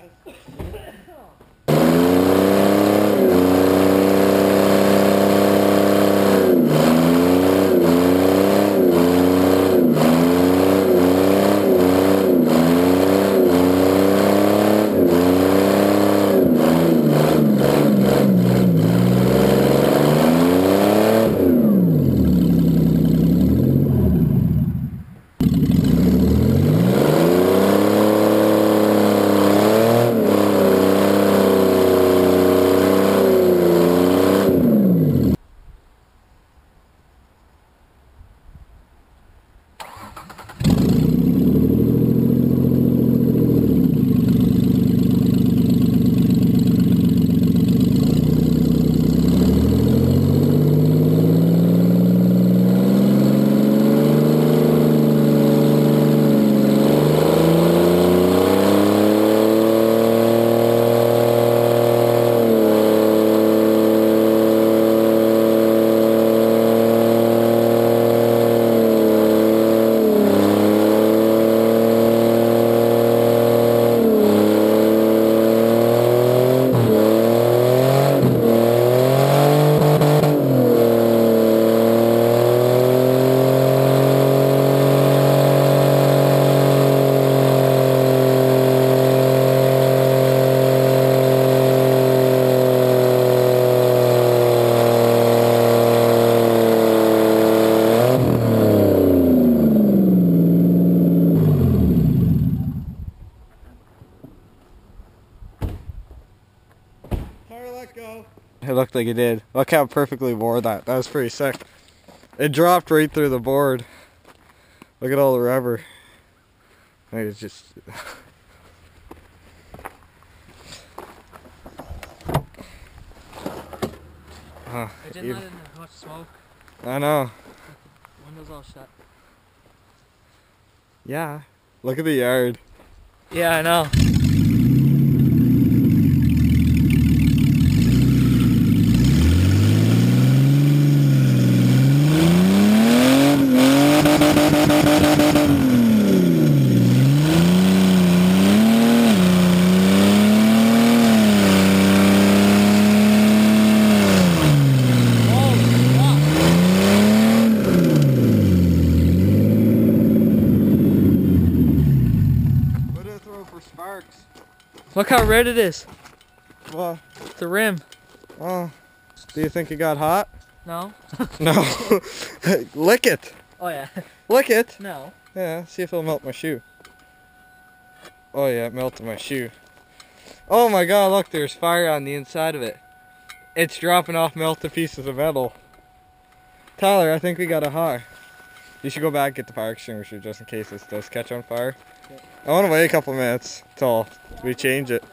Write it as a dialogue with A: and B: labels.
A: way. Looked like it did. Look how perfectly wore that. That was pretty sick. It dropped right through the board. Look at all the rubber. It's just. Huh,
B: I didn't let in much smoke.
A: I know.
B: Windows all shut.
A: Yeah. Look at the yard.
B: Yeah, I know. Look how red it is.
A: Well,
B: The rim.
A: oh. Do you think it got hot?
B: No?
A: No. Lick it.
B: Oh yeah.
A: Lick it.
B: No.
A: Yeah, see if it'll melt my shoe. Oh yeah, it melted my shoe. Oh my god, look, there's fire on the inside of it. It's dropping off melted pieces of metal. Tyler, I think we got a high. You should go back get the fire extinguisher just in case this does catch on fire. I want to wait a couple minutes till we change it.